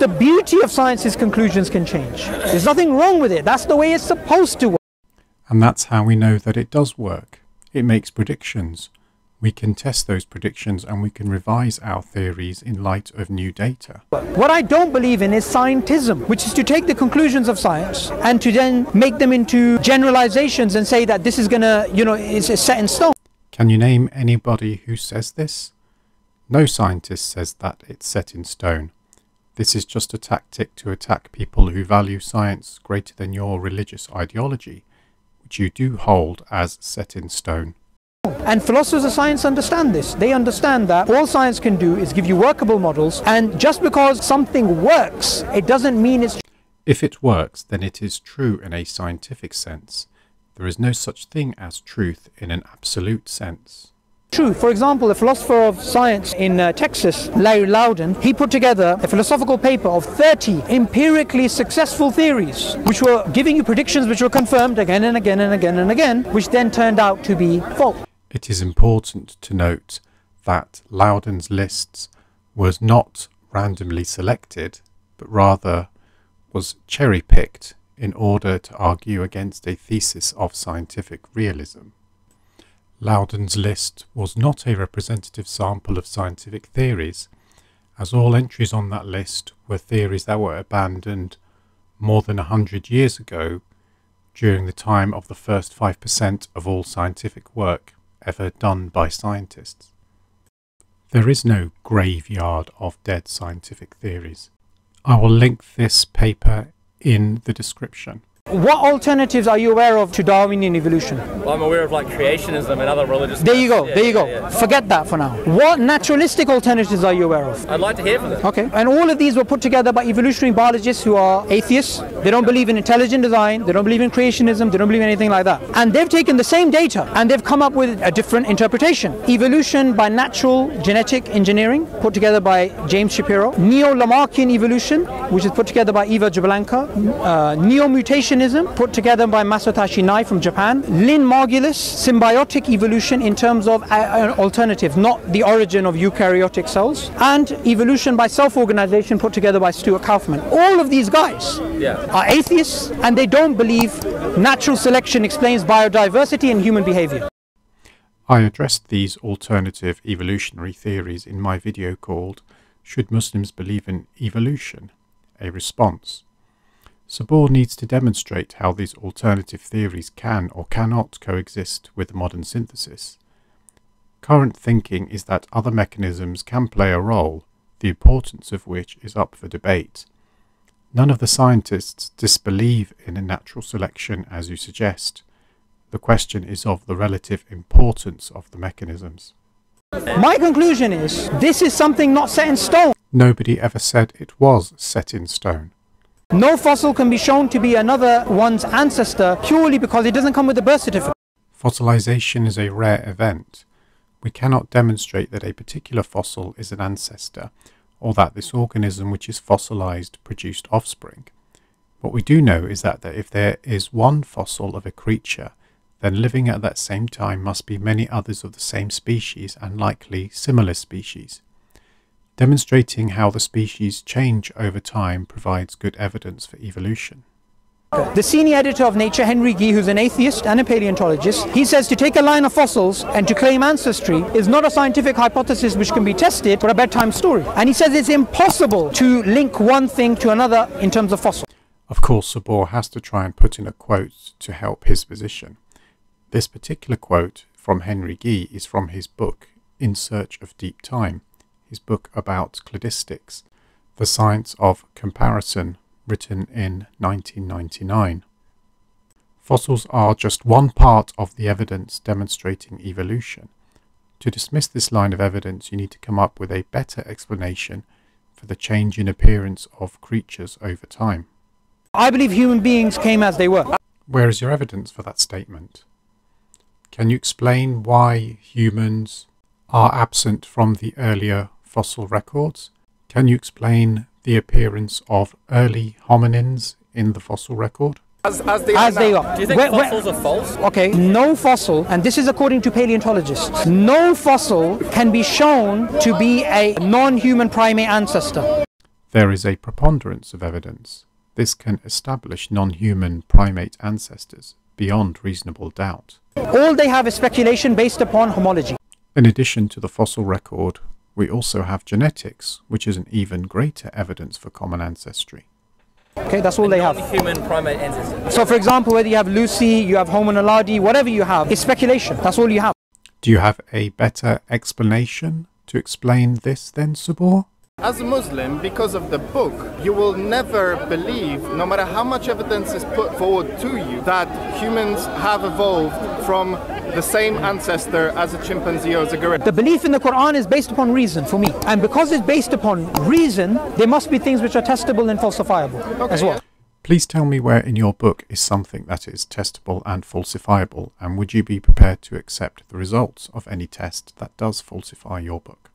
The beauty of science is conclusions can change. There's nothing wrong with it. That's the way it's supposed to work. And that's how we know that it does work. It makes predictions. We can test those predictions and we can revise our theories in light of new data. What I don't believe in is scientism, which is to take the conclusions of science and to then make them into generalizations and say that this is going to, you know, is set in stone. Can you name anybody who says this? No scientist says that it's set in stone. This is just a tactic to attack people who value science greater than your religious ideology, which you do hold as set in stone. And philosophers of science understand this. They understand that all science can do is give you workable models, and just because something works, it doesn't mean it's. If it works, then it is true in a scientific sense. There is no such thing as truth in an absolute sense true. For example, a philosopher of science in uh, Texas, Larry Laudan, he put together a philosophical paper of 30 empirically successful theories, which were giving you predictions which were confirmed again and again and again and again, which then turned out to be false. It is important to note that Laudan's lists was not randomly selected, but rather was cherry picked in order to argue against a thesis of scientific realism. Laudan's list was not a representative sample of scientific theories, as all entries on that list were theories that were abandoned more than a hundred years ago during the time of the first 5% of all scientific work ever done by scientists. There is no graveyard of dead scientific theories. I will link this paper in the description. What alternatives are you aware of to Darwinian evolution? Well, I'm aware of like creationism and other religious. There you go. Yeah, there you go. Yeah, yeah. Forget that for now. What naturalistic alternatives are you aware of? I'd like to hear from them. Okay. And all of these were put together by evolutionary biologists who are atheists. They don't believe in intelligent design. They don't believe in creationism. They don't believe in anything like that. And they've taken the same data and they've come up with a different interpretation. Evolution by natural genetic engineering, put together by James Shapiro. Neo-Lamarckian evolution, which is put together by Eva Jablonka. Uh, Neo-mutation put together by Masatoshi Nei from Japan. Lynn Margulis, symbiotic evolution in terms of uh, alternatives, not the origin of eukaryotic cells. And evolution by self-organization put together by Stuart Kauffman. All of these guys yeah. are atheists and they don't believe natural selection explains biodiversity and human behavior. I addressed these alternative evolutionary theories in my video called Should Muslims Believe in Evolution? A Response. Subboor needs to demonstrate how these alternative theories can or cannot coexist with modern synthesis. Current thinking is that other mechanisms can play a role, the importance of which is up for debate. None of the scientists disbelieve in a natural selection as you suggest. The question is of the relative importance of the mechanisms. My conclusion is this is something not set in stone. Nobody ever said it was set in stone. No fossil can be shown to be another one's ancestor purely because it doesn't come with a birth certificate. Fossilization is a rare event. We cannot demonstrate that a particular fossil is an ancestor, or that this organism which is fossilized produced offspring. What we do know is that, if there is one fossil of a creature, then living at that same time must be many others of the same species and likely similar species. Demonstrating how the species change over time provides good evidence for evolution. The senior editor of Nature, Henry Gee, who's an atheist and a paleontologist, he says to take a line of fossils and to claim ancestry is not a scientific hypothesis which can be tested, but a bedtime story. And he says it's impossible to link one thing to another in terms of fossils. Of course, Subboor has to try and put in a quote to help his position. This particular quote from Henry Gee is from his book, In Search of Deep Time his book about cladistics, The Science of Comparison, written in 1999. Fossils are just one part of the evidence demonstrating evolution. To dismiss this line of evidence, you need to come up with a better explanation for the change in appearance of creatures over time. I believe human beings came as they were. Where is your evidence for that statement? Can you explain why humans are absent from the earlier fossil records. Can you explain the appearance of early hominins in the fossil record? As, as, they, as are they are. Do you think where, fossils where, are false? Okay, no fossil, and this is according to paleontologists, no fossil can be shown to be a non-human primate ancestor. There is a preponderance of evidence. This can establish non human primate ancestors beyond reasonable doubt. All they have is speculation based upon homology. In addition to the fossil record, we also have genetics, which is an even greater evidence for common ancestry. Okay, that's all they have. Non-human primate ancestors. So, for example, whether you have Lucy, you have Homo naledi, whatever you have, it's speculation. That's all you have. Do you have a better explanation to explain this then, Subboor? As a Muslim, because of the book, you will never believe, no matter how much evidence is put forward to you, that humans have evolved from the same ancestor as a chimpanzee or a gorilla. The belief in the Quran is based upon reason for me. And because it's based upon reason, there must be things which are testable and falsifiable as well. Please tell me where in your book is something that is testable and falsifiable, and would you be prepared to accept the results of any test that does falsify your book?